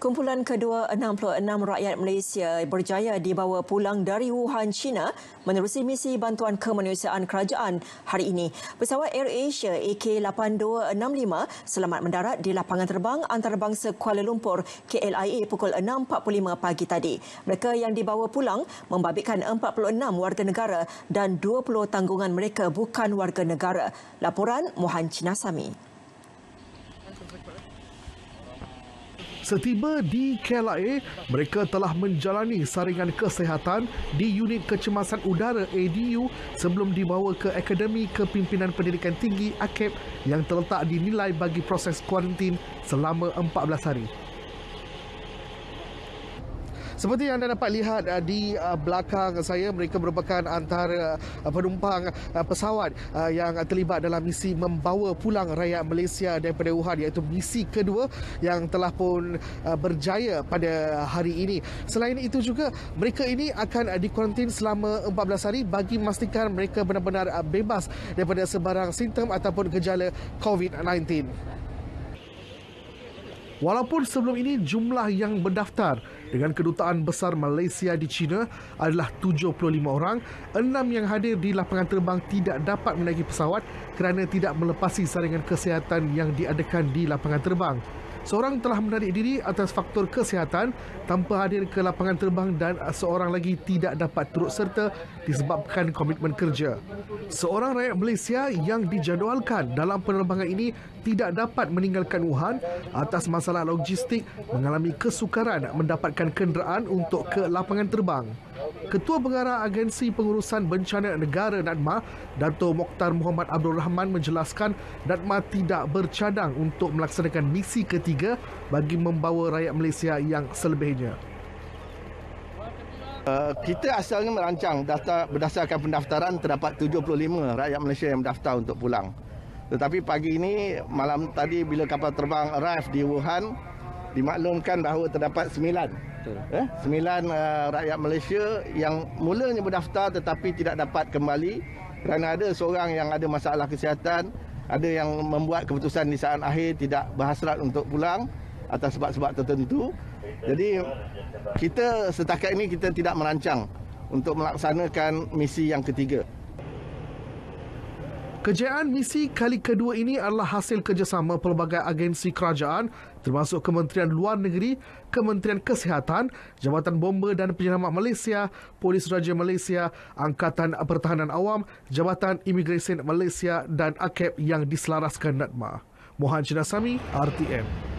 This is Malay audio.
Kumpulan kedua 66 rakyat Malaysia berjaya dibawa pulang dari Wuhan, China menerusi misi bantuan kemanusiaan kerajaan hari ini. Pesawat Air Asia AK-8265 selamat mendarat di lapangan terbang antarabangsa Kuala Lumpur KLIA pukul 6.45 pagi tadi. Mereka yang dibawa pulang membabitkan 46 warga negara dan 20 tanggungan mereka bukan warga negara. Laporan Mohan Cinasami. Setiba di KLIA, mereka telah menjalani saringan kesihatan di unit kecemasan udara ADU sebelum dibawa ke Akademi Kepimpinan Pendidikan Tinggi AKEP yang terletak di nilai bagi proses kuarantin selama 14 hari. Seperti yang anda dapat lihat uh, di uh, belakang saya, mereka merupakan antara uh, penumpang pesawat yang terlibat dalam misi membawa pulang rakyat Malaysia daripada Wuhan iaitu misi kedua yang telah pun berjaya pada hari ini. Selain itu juga, mereka ini akan dikuarantin selama 14 hari bagi memastikan mereka benar-benar bebas daripada sebarang simptom ataupun gejala COVID-19. Walaupun sebelum ini jumlah yang berdaftar dengan kedutaan besar Malaysia di China adalah 75 orang, enam yang hadir di lapangan terbang tidak dapat menaiki pesawat kerana tidak melepasi saringan kesihatan yang diadakan di lapangan terbang. Seorang telah menarik diri atas faktor kesihatan tanpa hadir ke lapangan terbang dan seorang lagi tidak dapat turut serta disebabkan komitmen kerja. Seorang rakyat Malaysia yang dijadualkan dalam penerbangan ini tidak dapat meninggalkan Wuhan atas masalah logistik mengalami kesukaran mendapatkan kenderaan untuk ke lapangan terbang. Ketua Pengarah Agensi Pengurusan Bencana Negara NADMA, Dato' Mokhtar Muhammad Abdul Rahman menjelaskan NADMA tidak bercadang untuk melaksanakan misi ketiga bagi membawa rakyat Malaysia yang selebihnya. Uh, kita asalnya merancang daftar, berdasarkan pendaftaran terdapat 75 rakyat Malaysia yang mendaftar untuk pulang. Tetapi pagi ini malam tadi bila kapal terbang arrive di Wuhan dimaklumkan bahawa terdapat sembilan Eh, sembilan uh, rakyat Malaysia yang mulanya berdaftar tetapi tidak dapat kembali kerana ada seorang yang ada masalah kesihatan, ada yang membuat keputusan di saat akhir tidak berhasrat untuk pulang atas sebab-sebab tertentu. Jadi kita setakat ini kita tidak merancang untuk melaksanakan misi yang ketiga. Kejayaan misi kali kedua ini adalah hasil kerjasama pelbagai agensi kerajaan termasuk Kementerian Luar Negeri, Kementerian Kesihatan, Jabatan Bomba dan Penyelamat Malaysia, Polis Raja Malaysia, Angkatan Pertahanan Awam, Jabatan Imigresen Malaysia dan AKEP yang diselaraskan NADMA. Mohan Cinasami, RTM.